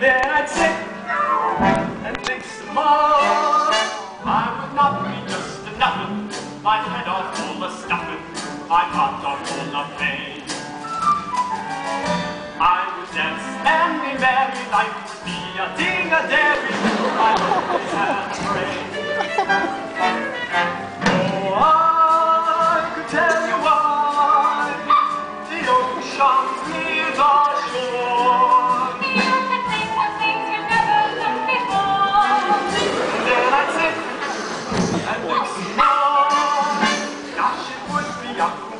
Then I'd sit and think some more. I would not be just a nothing, my head all full of stuffing, my heart all full of pain. I would dance and be merry, life would be a ding-a-dairy, I always had a. Oh, I could tell you why the ocean near the shore. 야